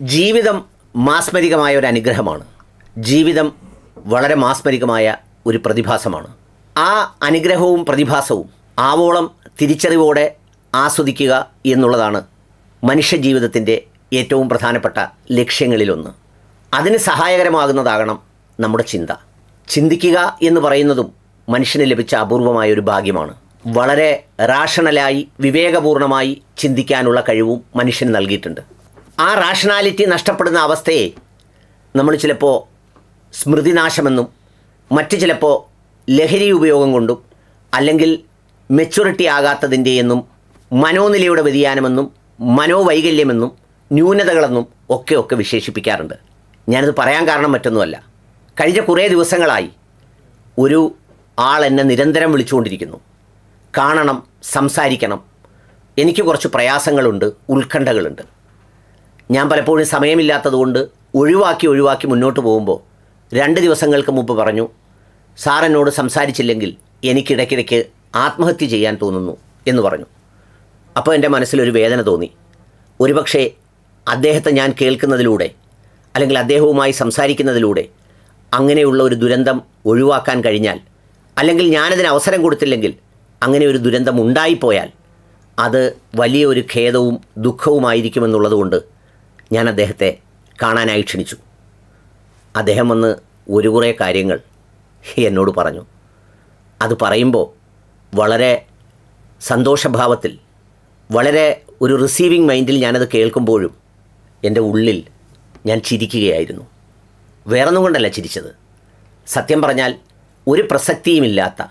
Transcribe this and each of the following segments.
ജീവിതം മാസ്മരികമായ ഒരു അനുഗ്രഹമാണ്. ജീവിതം വളരെ മാസ്മരികമായ ഒരു പ്രതിഭാസമാണ്. ആ അനുഗ്രഹവും പ്രതിഭാസവും ആവോളം തിരിച്ചറിവോടെ ആസ്വദിക്കുക എന്നുള്ളതാണ് മനുഷ്യജീവിതത്തിന്റെ ഏറ്റവും പ്രധാനപ്പെട്ട ലക്ഷ്യങ്ങളിലൊന്ന്. അതിന് സഹായകരമാകുന്നതാകണം നമ്മുടെ ചിന്ത. ചിന്തിക്കുക എന്ന് പറയുന്നതും മനുഷ്യന് ലഭിച്ച അപൂർവമായ ഒരു ഭാഗ്യമാണ്. വളരെ റാഷണലായി വിവേകപൂർണമായി ചിന്തിക്കാനുള്ള കഴിവും മനുഷ്യന് നൽകിയിട്ടുണ്ട്. ആ റാഷണാലിറ്റി നഷ്ടപ്പെടുന്ന അവസ്ഥയെ നമ്മൾ ചിലപ്പോൾ സ്മൃതിനാശമെന്നും മറ്റ് ചിലപ്പോൾ ലഹരി ഉപയോഗം കൊണ്ടും അല്ലെങ്കിൽ മെച്യൂരിറ്റി ആകാത്തതിന്റെ എന്നും മനോനിലയുടെ വ്യതിയാനമെന്നും മനോവൈകല്യമെന്നും ന്യൂനതകളെന്നും ഒക്കെ ഒക്കെ വിശേഷിപ്പിക്കാറുണ്ട്. ഞാനത് പറയാൻ കാരണം മറ്റൊന്നുമല്ല. കഴിഞ്ഞ കുറേ ദിവസങ്ങളായി ഒരു ആൾ എന്നെ നിരന്തരം വിളിച്ചുകൊണ്ടിരിക്കുന്നു. കാണണം സംസാരിക്കണം. എനിക്ക് കുറച്ച് പ്രയാസങ്ങളുണ്ട് ഉത്കണ്ഠകളുണ്ട്. ഞാൻ പലപ്പോഴും സമയമില്ലാത്തതുകൊണ്ട് ഒഴിവാക്കി ഒഴിവാക്കി മുന്നോട്ട് പോകുമ്പോൾ രണ്ട് ദിവസങ്ങൾക്ക് മുമ്പ് പറഞ്ഞു സാർ എന്നോട് സംസാരിച്ചില്ലെങ്കിൽ എനിക്കിടയ്ക്കിടയ്ക്ക് ആത്മഹത്യ ചെയ്യാൻ തോന്നുന്നു എന്ന് പറഞ്ഞു. അപ്പോൾ എന്റെ മനസ്സിലൊരു വേദന തോന്നി. ഒരുപക്ഷെ അദ്ദേഹത്തെ ഞാൻ കേൾക്കുന്നതിലൂടെ അല്ലെങ്കിൽ അദ്ദേഹവുമായി സംസാരിക്കുന്നതിലൂടെ അങ്ങനെയുള്ള ഒരു ദുരന്തം ഒഴിവാക്കാൻ കഴിഞ്ഞാൽ അല്ലെങ്കിൽ ഞാനതിന് അവസരം കൊടുത്തില്ലെങ്കിൽ അങ്ങനെ ഒരു ദുരന്തം ഉണ്ടായിപ്പോയാൽ അത് വലിയൊരു ഖേദവും ദുഃഖവുമായിരിക്കുമെന്നുള്ളതുകൊണ്ട് ഞാൻ അദ്ദേഹത്തെ കാണാനായി ക്ഷണിച്ചു. അദ്ദേഹം വന്ന് ഒരു കുറേ കാര്യങ്ങൾ എന്നോട് പറഞ്ഞു. അത് പറയുമ്പോൾ വളരെ സന്തോഷഭാവത്തിൽ വളരെ ഒരു റിസീവിങ് മൈൻഡിൽ ഞാനത് കേൾക്കുമ്പോഴും എന്റെ ഉള്ളിൽ ഞാൻ ചിരിക്കുകയായിരുന്നു. വേറൊന്നും കൊണ്ടല്ല ചിരിച്ചത്. സത്യം പറഞ്ഞാൽ ഒരു പ്രസക്തിയുമില്ലാത്ത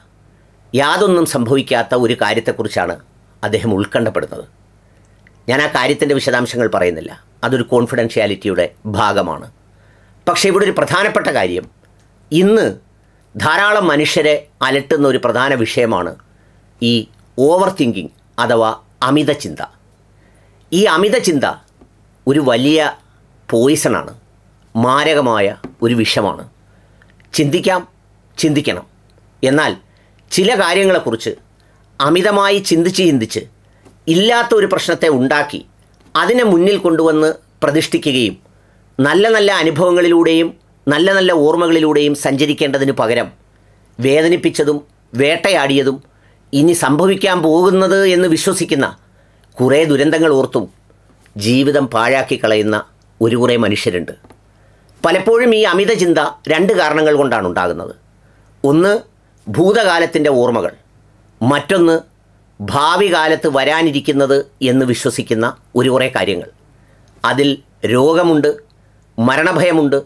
യാതൊന്നും സംഭവിക്കാത്ത ഒരു കാര്യത്തെക്കുറിച്ചാണ് അദ്ദേഹം ഉത്കണ്ഠപ്പെടുന്നത്. ഞാൻ ആ കാര്യത്തിന്റെ വിശദാംശങ്ങൾ പറയുന്നില്ല. അതൊരു കോൺഫിഡൻഷ്യാലിറ്റിയുടെ ഭാഗമാണ്. പക്ഷേ ഇവിടെ ഒരു പ്രധാനപ്പെട്ട കാര്യം. ഇന്ന് ധാരാളം മനുഷ്യരെ അലട്ടുന്ന ഒരു പ്രധാന വിഷയമാണ് ഈ ഓവർ തിങ്കിങ് അഥവാ അമിത ചിന്ത. ഈ അമിത ചിന്ത ഒരു വലിയ പോയിസണാണ് മാരകമായ ഒരു വിഷമാണ്. ചിന്തിക്കാം ചിന്തിക്കണം. എന്നാൽ ചില കാര്യങ്ങളെക്കുറിച്ച് അമിതമായി ചിന്തിച്ച് ചിന്തിച്ച് ഇല്ലാത്ത ഒരു പ്രശ്നത്തെ ഉണ്ടാക്കി അതിനെ മുന്നിൽ കൊണ്ടുവന്ന് പ്രതിഷ്ഠിക്കുകയും നല്ല നല്ല അനുഭവങ്ങളിലൂടെയും നല്ല നല്ല ഓർമ്മകളിലൂടെയും സഞ്ചരിക്കേണ്ടതിന് പകരം വേദനിപ്പിച്ചതും വേട്ടയാടിയതും ഇനി സംഭവിക്കാൻ പോകുന്നത് എന്ന് വിശ്വസിക്കുന്ന കുറേ ദുരന്തങ്ങൾ ഓർത്തും ജീവിതം പാഴാക്കി കളയുന്ന ഒരു കുറേ മനുഷ്യരുണ്ട്. പലപ്പോഴും ഈ അമിത ചിന്ത രണ്ട് കാരണങ്ങൾ കൊണ്ടാണ് ഉണ്ടാകുന്നത്. ഒന്ന് ഭൂതകാലത്തിന്റെ ഓർമ്മകൾ. മറ്റൊന്ന് ഭാവി കാലത്ത് വരാനിരിക്കുന്നത് എന്ന് വിശ്വസിക്കുന്ന ഒരു കുറേ കാര്യങ്ങൾ. അതിൽ രോഗമുണ്ട് മരണഭയമുണ്ട്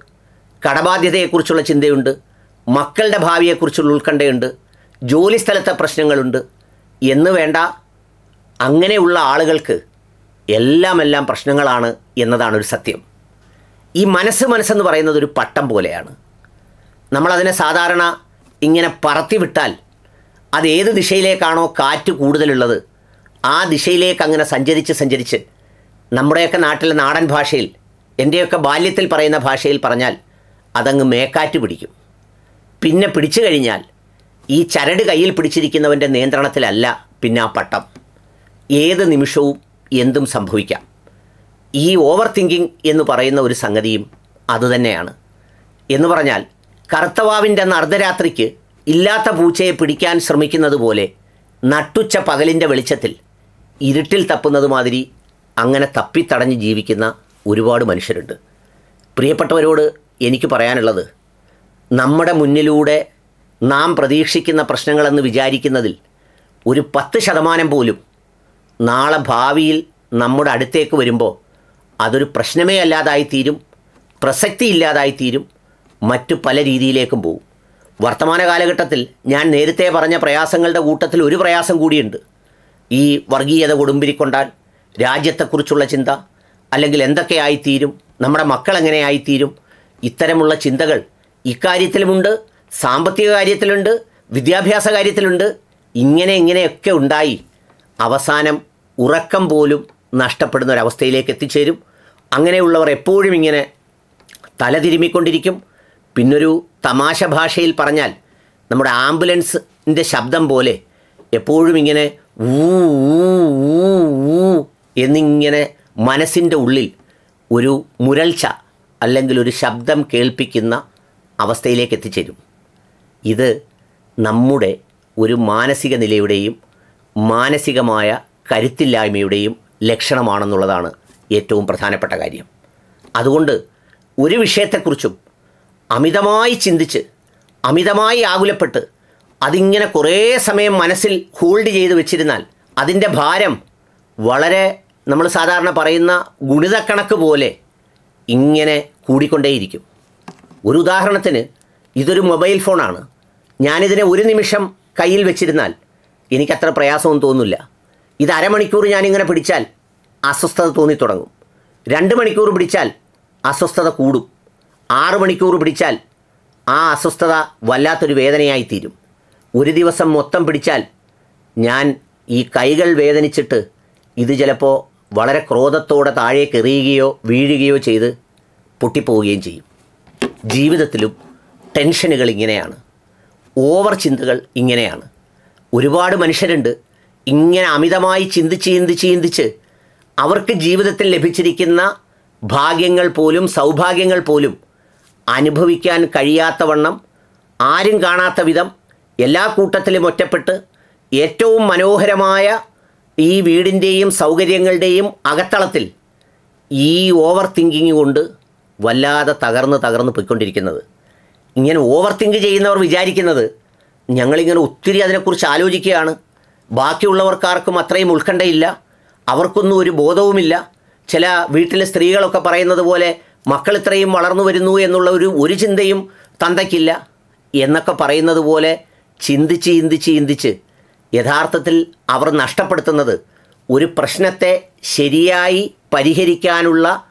കടബാധ്യതയെക്കുറിച്ചുള്ള ചിന്തയുണ്ട് മക്കളുടെ ഭാവിയെക്കുറിച്ചുള്ള ഉത്കണ്ഠയുണ്ട് ജോലിസ്ഥലത്തെ പ്രശ്നങ്ങളുണ്ട് എന്ന് വേണ്ട അങ്ങനെയുള്ള ആളുകൾക്ക് എല്ലാമെല്ലാം എല്ലാം പ്രശ്നങ്ങളാണ് എന്നതാണ് ഒരു സത്യം. ഈ മനസ്സ് മനസ്സെന്ന് പറയുന്നത് ഒരു പട്ടം പോലെയാണ്. നമ്മളതിനെ സാധാരണ ഇങ്ങനെ പറത്തി വിട്ടാൽ അത് ഏത് ദിശയിലേക്കാണോ കാറ്റ് കൂടുതലുള്ളത് ആ ദിശയിലേക്ക് അങ്ങനെ സഞ്ചരിച്ച് സഞ്ചരിച്ച് നമ്മുടെയൊക്കെ നാട്ടിലെ നാടൻ ഭാഷയിൽ എന്റെയൊക്കെ ബാല്യത്തിൽ പറയുന്ന ഭാഷയിൽ പറഞ്ഞാൽ അതങ്ങ് മേക്കാറ്റ് പിടിക്കും. പിന്നെ പിടിച്ചു കഴിഞ്ഞാൽ ഈ ചരട് കയ്യിൽ പിടിച്ചിരിക്കുന്നവന്റെ നിയന്ത്രണത്തിലല്ല പിന്നെ ആ പട്ടം. ഏത് നിമിഷവും എന്തും സംഭവിക്കാം. ഈ ഓവർ തിങ്കിങ് എന്ന് പറയുന്ന ഒരു സംഗതിയും അതുതന്നെയാണ്. എന്ന് പറഞ്ഞാൽ കറുത്തവാവിന്റെ അന്ന് അർദ്ധരാത്രിക്ക് ഇല്ലാത്ത പൂച്ചയെ പിടിക്കാൻ ശ്രമിക്കുന്നത് പോലെ നട്ടുച്ച പകലിന്റെ വെളിച്ചത്തിൽ ഇരുട്ടിൽ തപ്പുന്നത് മാതിരി അങ്ങനെ തപ്പിത്തടഞ്ഞ് ജീവിക്കുന്ന ഒരുപാട് മനുഷ്യരുണ്ട്. പ്രിയപ്പെട്ടവരോട് എനിക്ക് പറയാനുള്ളത് നമ്മുടെ മുന്നിലൂടെ നാം പ്രതീക്ഷിക്കുന്ന പ്രശ്നങ്ങളെന്ന് വിചാരിക്കുന്നതിൽ ഒരു പത്ത് ശതമാനം പോലും നാളെ ഭാവിയിൽ നമ്മുടെ അടുത്തേക്ക് വരുമ്പോൾ അതൊരു പ്രശ്നമേ അല്ലാതായി തീരും പ്രസക്തി ഇല്ലാതായി തീരും മറ്റു പല രീതിയിലേക്കും പോകും വർത്തമാന കാലഘട്ടത്തിൽ ഞാൻ നേരത്തെ പറഞ്ഞ പ്രയാസങ്ങളുടെ കൂട്ടത്തിൽ ഒരു പ്രയാസം കൂടിയുണ്ട്. ഈ വർഗീയത കൊടുമ്പിരിക്കൊണ്ടാൽ രാജ്യത്തെക്കുറിച്ചുള്ള ചിന്ത അല്ലെങ്കിൽ എന്തൊക്കെയായിത്തീരും നമ്മുടെ മക്കൾ എങ്ങനെയായിത്തീരും ഇത്തരമുള്ള ചിന്തകൾ ഇക്കാര്യത്തിലുമുണ്ട് സാമ്പത്തിക കാര്യത്തിലുണ്ട് വിദ്യാഭ്യാസ കാര്യത്തിലുണ്ട്. ഇങ്ങനെ ഇങ്ങനെയൊക്കെ ഉണ്ടായി അവസാനം ഉറക്കം പോലും നഷ്ടപ്പെടുന്ന ഒരവസ്ഥയിലേക്ക് എത്തിച്ചേരും. അങ്ങനെയുള്ളവർ എപ്പോഴും ഇങ്ങനെ തലതിരുമ്മിക്കൊണ്ടിരിക്കും. പിന്നൊരു തമാശ ഭാഷയിൽ പറഞ്ഞാൽ നമ്മുടെ ആംബുലൻസിന്റെ ശബ്ദം പോലെ എപ്പോഴും ഇങ്ങനെ ഊ ഊ ഊ എന്നിങ്ങനെ മനസ്സിന്റെ ഉള്ളിൽ ഒരു മുരൾച്ച അല്ലെങ്കിൽ ഒരു ശബ്ദം കേൾപ്പിക്കുന്ന അവസ്ഥയിലേക്ക് എത്തിച്ചേരും. ഇത് നമ്മുടെ ഒരു മാനസിക നിലയുടെയും മാനസികമായ കരുത്തില്ലായ്മയുടെയും ലക്ഷണമാണെന്നുള്ളതാണ് ഏറ്റവും പ്രധാനപ്പെട്ട കാര്യം. അതുകൊണ്ട് ഒരു വിഷയത്തെക്കുറിച്ചും അമിതമായി ചിന്തിച്ച് അമിതമായി ആകുലപ്പെട്ട് അതിങ്ങനെ കുറേ സമയം മനസ്സിൽ ഹോൾഡ് ചെയ്ത് വെച്ചിരുന്നാൽ അതിന്റെ ഭാരം വളരെ നമ്മൾ സാധാരണ പറയുന്ന ഗുണിതക്കണക്ക് പോലെ ഇങ്ങനെ കൂടിക്കൊണ്ടേയിരിക്കും. ഒരു ഉദാഹരണത്തിന് ഇതൊരു മൊബൈൽ ഫോണാണ്. ഞാനിതിനെ ഒരു നിമിഷം കയ്യിൽ വെച്ചിരുന്നാൽ എനിക്കത്ര പ്രയാസമൊന്നും തോന്നില്ല. ഇത് അരമണിക്കൂർ ഞാനിങ്ങനെ പിടിച്ചാൽ അസ്വസ്ഥത തോന്നിത്തുടങ്ങും. രണ്ട് മണിക്കൂർ പിടിച്ചാൽ അസ്വസ്ഥത കൂടും. ആറ് മണിക്കൂർ പിടിച്ചാൽ ആ അസ്വസ്ഥത വല്ലാത്തൊരു വേദനയായി തീരും. ഒരു ദിവസം മൊത്തം പിടിച്ചാൽ ഞാൻ ഈ കൈകൾ വേദനിച്ചിട്ട് ഇത് ചിലപ്പോൾ വളരെ ക്രോധത്തോടെ താഴേക്ക് എറിയുകയോ വീഴുകയോ ചെയ്ത് പൊട്ടിപ്പോവുകയും ചെയ്യും. ജീവിതത്തിലും ടെൻഷനുകൾ ഇങ്ങനെയാണ്. ഓവർ ചിന്തകൾ ഇങ്ങനെയാണ്. ഒരുപാട് മനുഷ്യരുണ്ട് ഇങ്ങനെ അമിതമായി ചിന്തിച്ച് ചിന്തിച്ച് ചിന്തിച്ച് അവർക്ക് ജീവിതത്തിൽ ലഭിച്ചിരിക്കുന്ന ഭാഗ്യങ്ങൾ പോലും സൗഭാഗ്യങ്ങൾ പോലും അനുഭവിക്കാൻ കഴിയാത്തവണ്ണം ആരും കാണാത്ത വിധം എല്ലാ കൂട്ടത്തിലും ഒറ്റപ്പെട്ട് ഏറ്റവും മനോഹരമായ ഈ വീടിന്റെയും സൗകര്യങ്ങളുടെയും അകത്തളത്തിൽ ഈ ഓവർ തിങ്കിങ് കൊണ്ട് വല്ലാതെ തകർന്ന് തകർന്ന് പോയിക്കൊണ്ടിരിക്കുന്നത്. ഇങ്ങനെ ഓവർ തിങ്ക് ചെയ്യുന്നവർ വിചാരിക്കുന്നത് ഞങ്ങളിങ്ങനെ ഒത്തിരി അതിനെക്കുറിച്ച് ആലോചിക്കുകയാണ്. ബാക്കിയുള്ളവർക്കാർക്കും അത്രയും ഉത്കണ്ഠയില്ല. അവർക്കൊന്നും ഒരു ബോധവുമില്ല. ചില വീട്ടിലെ സ്ത്രീകളൊക്കെ പറയുന്നത് പോലെ മക്കൾ ഇത്രയും വളർന്നു വരുന്നു എന്നുള്ള ഒരു ഒരു ചിന്തയും തന്തയ്ക്കില്ല എന്നൊക്കെ പറയുന്നത് പോലെ ചിന്തിച്ച് ചിന്തിച്ച് ചിന്തിച്ച് യഥാർത്ഥത്തിൽ അവർ നഷ്ടപ്പെടുത്തുന്നത് ഒരു പ്രശ്നത്തെ ശരിയായി പരിഹരിക്കാനുള്ള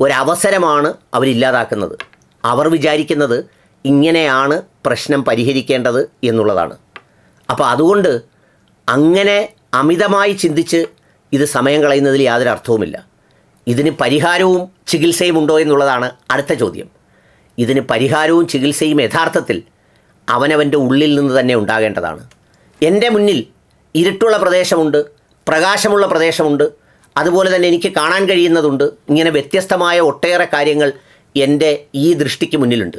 ഒരവസരമാണ് അവരില്ലാതാക്കുന്നത് അവർ വിചാരിക്കുന്നത് ഇങ്ങനെയാണ് പ്രശ്നം പരിഹരിക്കേണ്ടത് എന്നുള്ളതാണ്. അപ്പോൾ അതുകൊണ്ട് അങ്ങനെ അമിതമായി ചിന്തിച്ച് ഇത് സമയം കളയുന്നതിൽ യാതൊരു അർത്ഥവുമില്ല. ഇതിന് പരിഹാരവും ചികിത്സയും ഉണ്ടോ എന്നുള്ളതാണ് അടുത്ത ചോദ്യം. ഇതിന് പരിഹാരവും ചികിത്സയും യഥാർത്ഥത്തിൽ അവനവന്റെ ഉള്ളിൽ നിന്ന് തന്നെ ഉണ്ടാകേണ്ടതാണ്. എന്റെ മുന്നിൽ ഇരുട്ടുള്ള പ്രദേശമുണ്ട് പ്രകാശമുള്ള പ്രദേശമുണ്ട് അതുപോലെ തന്നെ എനിക്ക് കാണാൻ കഴിയുന്നതുണ്ട് ഇങ്ങനെ വ്യത്യസ്തമായ ഒട്ടേറെ കാര്യങ്ങൾ എന്റെ ഈ ദൃഷ്ടിക്ക് മുന്നിലുണ്ട്.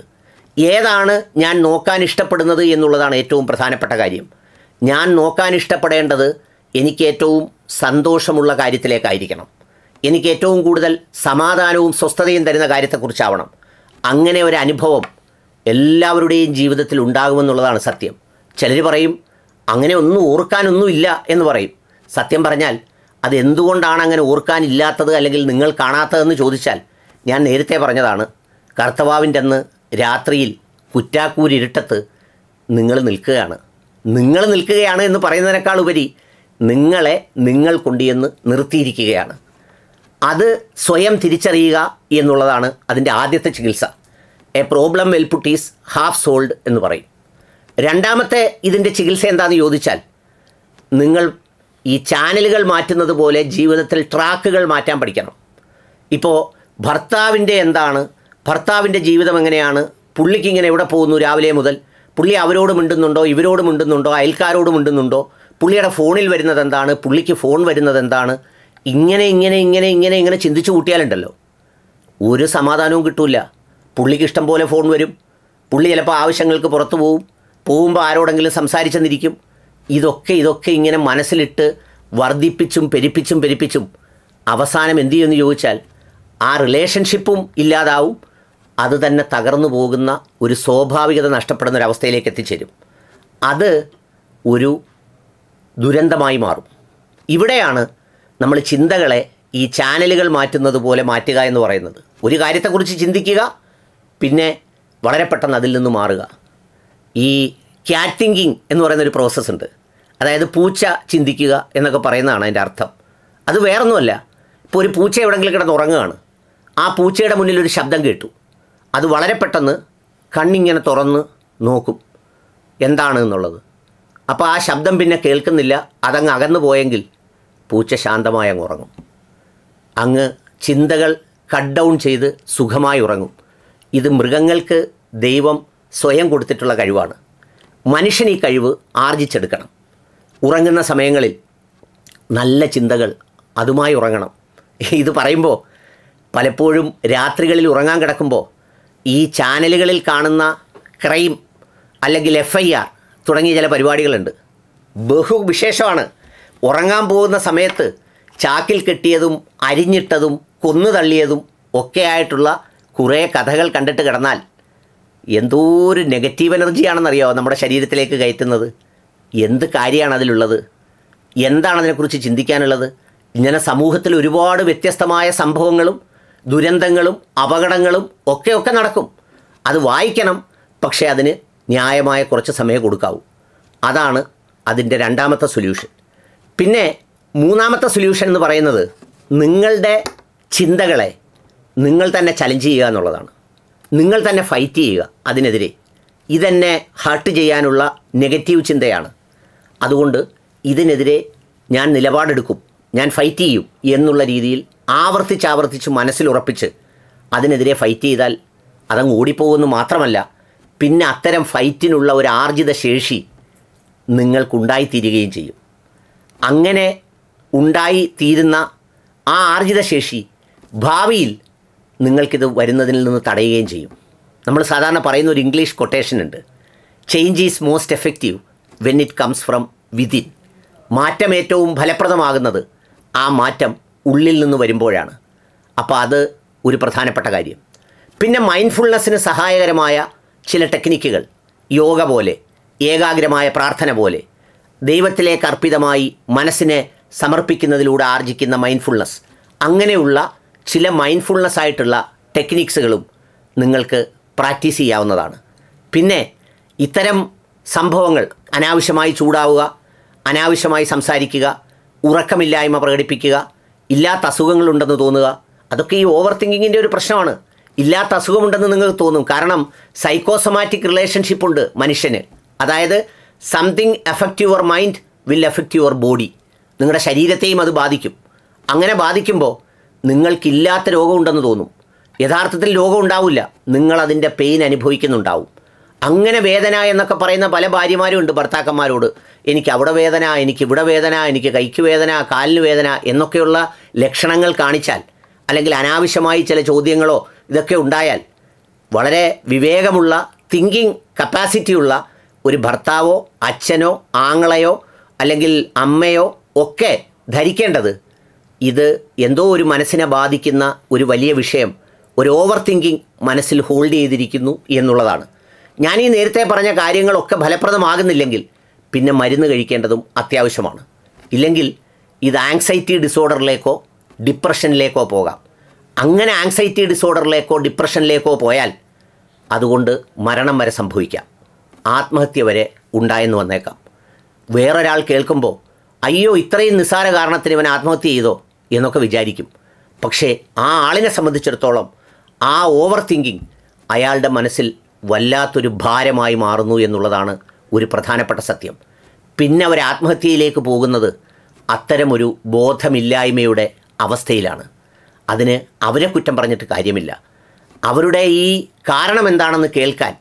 ഏതാണ് ഞാൻ നോക്കാൻ ഇഷ്ടപ്പെടുന്നത് എന്നുള്ളതാണ് ഏറ്റവും പ്രധാനപ്പെട്ട കാര്യം. ഞാൻ നോക്കാൻ ഇഷ്ടപ്പെടേണ്ടത് എനിക്ക് ഏറ്റവും സന്തോഷമുള്ള കാര്യത്തിലേക്കായിരിക്കണം. എനിക്ക് ഏറ്റവും കൂടുതൽ സമാധാനവും സ്വസ്ഥതയും തരുന്ന കാര്യത്തെക്കുറിച്ചാവണം. അങ്ങനെ ഒരു അനുഭവം എല്ലാവരുടെയും ജീവിതത്തിൽ ഉണ്ടാകുമെന്നുള്ളതാണ് സത്യം. ചിലർ പറയും അങ്ങനെ ഒന്നും ഓർക്കാനൊന്നുമില്ല എന്ന് പറയും. സത്യം പറഞ്ഞാൽ അത് എന്തുകൊണ്ടാണ് അങ്ങനെ ഓർക്കാനില്ലാത്തത് അല്ലെങ്കിൽ നിങ്ങൾ കാണാത്തതെന്ന് ചോദിച്ചാൽ ഞാൻ നേരത്തെ പറഞ്ഞതാണ് കർത്തവാവിന്റെ അന്ന് രാത്രിയിൽ കുറ്റാക്കൂരിട്ടത്ത് നിങ്ങൾ നിൽക്കുകയാണ്. നിങ്ങൾ നിൽക്കുകയാണ് എന്ന് പറയുന്നതിനേക്കാൾ ഉപരി നിങ്ങളെ നിങ്ങൾ കൊണ്ടുചെന്ന് നിർത്തിയിരിക്കുകയാണ്. അത് സ്വയം തിരിച്ചറിയുക എന്നുള്ളതാണ് അതിന്റെ ആദ്യത്തെ ചികിത്സ. A problem well put is half solved എന്ന് പറയും. രണ്ടാമത്തെ ഇതിന്റെ ചികിത്സ എന്താണെന്ന് ചോദിച്ചാൽ നിങ്ങൾ ഈ ചാനലുകൾ മാറ്റുന്നത് പോലെ ജീവിതത്തിൽ ട്രാക്കുകൾ മാറ്റാൻ പഠിക്കണം. ഇപ്പോൾ ഭർത്താവിന്റെ എന്താണ് ഭർത്താവിന്റെ ജീവിതം എങ്ങനെയാണ് പുള്ളിക്ക് ഇങ്ങനെ എവിടെ പോകുന്നു രാവിലെ മുതൽ പുള്ളി അവരോട് മിണ്ടുന്നുണ്ടോ ഇവരോട് മിണ്ടുന്നുണ്ടോ അയൽക്കാരോട് മിണ്ടുന്നുണ്ടോ പുള്ളിയുടെ ഫോണിൽ വരുന്നത് എന്താണ് പുള്ളിക്ക് ഫോൺ വരുന്നത് എന്താണ് ഇങ്ങനെ ഇങ്ങനെ ഇങ്ങനെ ഇങ്ങനെ ഇങ്ങനെ ചിന്തിച്ചു കൂട്ടിയാലുണ്ടല്ലോ. ഒരു സമാധാനവും കിട്ടൂല പുള്ളിക്ക് ഇഷ്ടം പോലെ ഫോൺ വരും. പുള്ളി ചിലപ്പോൾ ആവശ്യങ്ങൾക്ക് പുറത്തു പോവും. പോകുമ്പോൾ ആരോടെങ്കിലും സംസാരിച്ചെന്നിരിക്കും. ഇതൊക്കെ ഇതൊക്കെ ഇങ്ങനെ മനസ്സിലിട്ട് വർദ്ധിപ്പിച്ചും പെരുപ്പിച്ചും പെരുപ്പിച്ചും അവസാനം എന്തു ചെയ്യുമെന്ന് ചോദിച്ചാൽ ആ റിലേഷൻഷിപ്പും ഇല്ലാതാവും. അത് തന്നെ തകർന്നു പോകുന്ന ഒരു സ്വാഭാവികത നഷ്ടപ്പെടുന്ന ഒരു അവസ്ഥയിലേക്ക് എത്തിച്ചേരും. അത് ഒരു ദുരന്തമായി മാറും. ഇവിടെയാണ് നമ്മൾ ചിന്തകളെ ഈ ചാനലുകൾ മാറ്റുന്നത് പോലെ മാറ്റുക എന്ന് പറയുന്നത്. ഒരു കാര്യത്തെക്കുറിച്ച് ചിന്തിക്കുക പിന്നെ വളരെ പെട്ടെന്ന് അതിൽ നിന്ന് മാറുക. ഈ ക്യാറ്റ് തിങ്കിങ് എന്ന് പറയുന്ന ഒരു പ്രോസസ്സ് ഉണ്ട്. അതായത് പൂച്ച ചിന്തിക്കുക എന്നൊക്കെ പറയുന്നതാണ് അതിന്റെ അർത്ഥം. അത് വേറൊന്നുമല്ല. ഇപ്പോൾ ഒരു പൂച്ച എവിടെങ്കിലും കിടന്ന് ഉറങ്ങുകയാണ്. ആ പൂച്ചയുടെ മുന്നിൽ ഒരു ശബ്ദം കേട്ടു. അത് വളരെ പെട്ടെന്ന് കണ്ണിങ്ങനെ തുറന്ന് നോക്കും. എന്താണ് എന്നുള്ളത്. അപ്പോൾ ആ ശബ്ദം പിന്നെ കേൾക്കുന്നില്ല. അതങ്ങ് അകന്നു പോയെങ്കിൽ പൂച്ച ശാന്തമായി അങ്ങ് ഉറങ്ങും. അങ്ങ് ചിന്തകൾ കട്ട് ഡൗൺ ചെയ്ത് സുഖമായി ഉറങ്ങും. ഇത് മൃഗങ്ങൾക്ക് ദൈവം സ്വയം കൊടുത്തിട്ടുള്ള കഴിവാണ്. മനുഷ്യൻ ഈ കഴിവ് ആർജിച്ചെടുക്കണം. ഉറങ്ങുന്ന സമയങ്ങളിൽ നല്ല ചിന്തകൾ അതുമായി ഉറങ്ങണം. ഇത് പറയുമ്പോൾ പലപ്പോഴും രാത്രികളിൽ ഉറങ്ങാൻ കിടക്കുമ്പോൾ ഈ ചാനലുകളിൽ കാണുന്ന ക്രൈം അല്ലെങ്കിൽ എഫ് ഐ ആർ തുടങ്ങിയ ചില പരിപാടികളുണ്ട്. ബഹു വിശേഷമാണ് ഉറങ്ങാൻ പോകുന്ന സമയത്ത് ചാക്കിൽ കെട്ടിയതും അരിഞ്ഞിട്ടതും കൊന്നു തള്ളിയതും ഒക്കെ ആയിട്ടുള്ള കുറേ കഥകൾ കണ്ടിട്ട് കിടന്നാൽ എന്തോ ഒരു നെഗറ്റീവ് എനർജിയാണെന്നറിയാമോ നമ്മുടെ ശരീരത്തിലേക്ക് കയറ്റുന്നത്? എന്ത് കാര്യമാണ് അതിലുള്ളത്? എന്താണ് അതിനെക്കുറിച്ച് ചിന്തിക്കാനുള്ളത്? ഇങ്ങനെ സമൂഹത്തിൽ ഒരുപാട് വ്യത്യസ്തമായ സംഭവങ്ങളും ദുരന്തങ്ങളും അപകടങ്ങളും ഒക്കെ ഒക്കെ നടക്കും. അത് വായിക്കണം പക്ഷേ അതിന് ന്യായമായ കുറച്ച് സമയം കൊടുക്കാവൂ. അതാണ് അതിന്റെ രണ്ടാമത്തെ സൊല്യൂഷൻ പിന്നെ മൂന്നാമത്തെ സൊല്യൂഷൻ എന്ന് പറയുന്നത് നിങ്ങളുടെ ചിന്തകളെ നിങ്ങൾ തന്നെ ചലഞ്ച് ചെയ്യുക എന്നുള്ളതാണ്. നിങ്ങൾ തന്നെ ഫൈറ്റ് ചെയ്യുക അതിനെതിരെ. ഇതെന്നെ ഹർട്ട് ചെയ്യാനുള്ള നെഗറ്റീവ് ചിന്തയാണ്. അതുകൊണ്ട് ഇതിനെതിരെ ഞാൻ നിലപാടെടുക്കും ഞാൻ ഫൈറ്റ് ചെയ്യും എന്നുള്ള രീതിയിൽ ആവർത്തിച്ചാവർത്തിച്ച് ആവർത്തിച്ച് മനസ്സിലുറപ്പിച്ച് അതിനെതിരെ ഫൈറ്റ് ചെയ്താൽ അതങ്ങ് ഓടിപ്പോകുമെന്ന് മാത്രമല്ല പിന്നെ അത്തരം ഫൈറ്റിനുള്ള ഒരു ആർജിത ശേഷി നിങ്ങൾക്കുണ്ടായിത്തീരുകയും ചെയ്യും. അങ്ങനെ ഉണ്ടായി തീരുന്ന ആ ആർജിത ശേഷി ഭാവിയിൽ നിങ്ങൾക്കിത് വരുന്നതിൽ നിന്ന് തടയുകയും ചെയ്യും. നമ്മൾ സാധാരണ പറയുന്ന ഒരു ഇംഗ്ലീഷ് കൊട്ടേഷൻ ഉണ്ട്. Change is most effective when it comes from within മാറ്റം ഏറ്റവും ഫലപ്രദമാകുന്നത് ആ മാറ്റം ഉള്ളിൽ നിന്ന് വരുമ്പോഴാണ്. അപ്പോൾ അത് ഒരു പ്രധാനപ്പെട്ട കാര്യം. പിന്നെ മൈൻഡ്ഫുൾനെസ്സിന് സഹായകരമായ ചില ടെക്നിക്കുകൾ യോഗ പോലെ ഏകാഗ്രമായ പ്രാർത്ഥന പോലെ ദൈവത്തിലേക്ക് അർപ്പിതമായി മനസ്സിനെ സമർപ്പിക്കുന്നതിലൂടെ ആർജിക്കുന്ന മൈൻഡ്ഫുൾനെസ് അങ്ങനെയുള്ള ചില മൈൻഡ്ഫുൾനെസ് ആയിട്ടുള്ള ടെക്നിക്സുകളും നിങ്ങൾക്ക് പ്രാക്ടീസ് ചെയ്യാവുന്നതാണ്. പിന്നെ ഇത്തരം സംഭവങ്ങൾ അനാവശ്യമായി ചൂടാവുക അനാവശ്യമായി സംസാരിക്കുക ഉറക്കമില്ലായ്മ പ്രകടിപ്പിക്കുക ഇല്ലാത്ത അസുഖങ്ങളുണ്ടെന്ന് തോന്നുക അതൊക്കെ ഈ ഓവർ തിങ്കിങ്ങിന്റെ ഒരു പ്രശ്നമാണ്. ഇല്ലാത്ത അസുഖമുണ്ടെന്ന് നിങ്ങൾക്ക് തോന്നും. കാരണം സൈക്കോസൊമാറ്റിക് റിലേഷൻഷിപ്പ് ഉണ്ട് മനുഷ്യന്. അതായത് something affect your mind will affect your body നിങ്ങളുടെ ശരീരത്തെയും അത് ബാധിക്കും. അങ്ങനെ ബാധിക്കുമ്പോൾ നിങ്ങൾക്കില്ലാത്ത രോഗമുണ്ടെന്ന് തോന്നും. യഥാർത്ഥത്തിൽ രോഗം ഉണ്ടാവില്ല നിങ്ങളതിന്റെ പെയിൻ അനുഭവിക്കുന്നുണ്ടാവും. അങ്ങനെ വേദന എന്നൊക്കെ പറയുന്ന പല ഭാര്യമാരും ഉണ്ട് ഭർത്താക്കന്മാരോട്. എനിക്ക് അവിടെ വേദന എനിക്ക് ഇവിടെ വേദന എനിക്ക് കൈക്ക് വേദന കാലിന് വേദന എന്നൊക്കെയുള്ള ലക്ഷണങ്ങൾ കാണിച്ചാൽ അല്ലെങ്കിൽ അനാവശ്യമായി ചില ചോദ്യങ്ങളോ ഇതൊക്കെ ഉണ്ടായാൽ വളരെ വിവേകമുള്ള തിങ്കിങ് കപ്പാസിറ്റിയുള്ള ഒരു ഭർത്താവോ അച്ഛനോ ആങ്ങളയോ അല്ലെങ്കിൽ അമ്മയോ ഒക്കെ ധരിക്കേണ്ടത് ഇത് എന്തോ ഒരു മനസ്സിനെ ബാധിക്കുന്ന ഒരു വലിയ വിഷയം. ഒരു ഓവർ തിങ്കിങ് മനസ്സിൽ ഹോൾഡ് ചെയ്തിരിക്കുന്നു എന്നുള്ളതാണ്. ഞാൻ ഈ നേരത്തെ പറഞ്ഞ കാര്യങ്ങളൊക്കെ ഫലപ്രദമാകുന്നില്ലെങ്കിൽ പിന്നെ മരുന്ന് കഴിക്കേണ്ടതും അത്യാവശ്യമാണ്. ഇല്ലെങ്കിൽ ഇത് ആങ്സൈറ്റി ഡിസോർഡറിലേക്കോ ഡിപ്രഷനിലേക്കോ പോകാം. അങ്ങനെ ആങ്സൈറ്റി ഡിസോർഡറിലേക്കോ ഡിപ്രഷനിലേക്കോ പോയാൽ അതുകൊണ്ട് മരണം വരെ സംഭവിക്കാം. ആത്മഹത്യ വരെ ഉണ്ടായെന്ന് വന്നേക്കാം. വേറൊരാൾ കേൾക്കുമ്പോൾ അയ്യോ ഇത്രയും നിസ്സാര കാരണത്തിന് ഇവൻ ആത്മഹത്യ ചെയ്തോ? എന്നൊക്കെ വിചാരിക്കും. പക്ഷേ ആ ആളിനെ സംബന്ധിച്ചിടത്തോളം ആ ഓവർ തിങ്കിങ് അയാളുടെ മനസ്സിൽ വല്ലാത്തൊരു ഭാരമായി മാറുന്നു എന്നുള്ളതാണ് ഒരു പ്രധാനപ്പെട്ട സത്യം. പിന്നെ അവർ ആത്മഹത്യയിലേക്ക് പോകുന്നത് അത്തരമൊരു ബോധമില്ലായ്മയുടെ അവസ്ഥയിലാണ്. അതിന് അവരെ കുറ്റം പറഞ്ഞിട്ട് കാര്യമില്ല. അവരുടെ ഈ കാരണം എന്താണെന്ന് കേൾക്കാൻ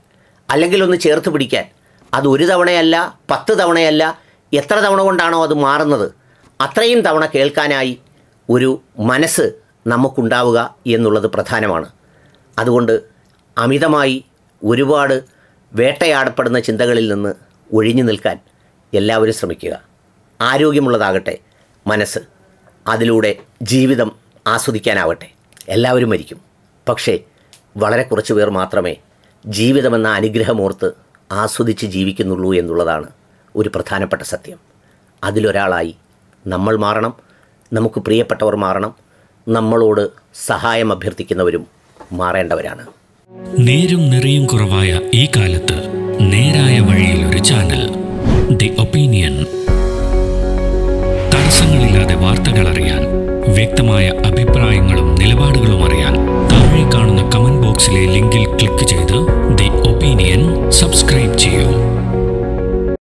അല്ലെങ്കിൽ ഒന്ന് ചേർത്ത് പിടിക്കാൻ. അത് ഒരു തവണയല്ല പത്ത് തവണയല്ല എത്ര തവണ കൊണ്ടാണോ അത് മാറുന്നത്. അത്രയും തവണ കേൾക്കാനായി ഒരു മനസ്സ് നമുക്കുണ്ടാവുക എന്നുള്ളത് പ്രധാനമാണ്. അതുകൊണ്ട് അമിതമായി ഒരുപാട് വേട്ടയാടപ്പെടുന്ന ചിന്തകളിൽ നിന്ന് ഒഴിഞ്ഞു നിൽക്കാൻ എല്ലാവരും ശ്രമിക്കുക. ആരോഗ്യമുള്ളതാകട്ടെ മനസ്സ്. അതിലൂടെ ജീവിതം ആസ്വദിക്കാനാവട്ടെ. എല്ലാവരും മരിക്കും. പക്ഷേ വളരെ കുറച്ച് പേർ മാത്രമേ ജീവിതമെന്ന അനുഗ്രഹമോർത്ത് ആസ്വദിച്ച് ജീവിക്കുന്നുള്ളൂ എന്നുള്ളതാണ് ഒരു പ്രധാനപ്പെട്ട സത്യം. അതിലൊരാളായി നമ്മൾ മാറണം നമുക്ക് പ്രിയപ്പെട്ടവർ മാറണം നമ്മളോട് സഹായം അഭ്യർത്ഥിക്കുന്നവരും മാറേണ്ടവരാണ്. നേരും നിറയും കുറവായ ഈ കാലത്ത് നേരായ വഴിയിൽ ഒരു ചാനൽ ദി ഒപ്പീനിയൻ. തടസ്സങ്ങളില്ലാതെ വാർത്തകൾ അറിയാൻ വ്യക്തമായ അഭിപ്രായങ്ങളും നിലപാടുകളും അറിയാൻ താഴെ കാണുന്ന കമന്റ് ബോക്സിലെ ലിങ്കിൽ ക്ലിക്ക് ചെയ്ത് ദി ഒപ്പീനിയൻ സബ്സ്ക്രൈബ് ചെയ്യൂ.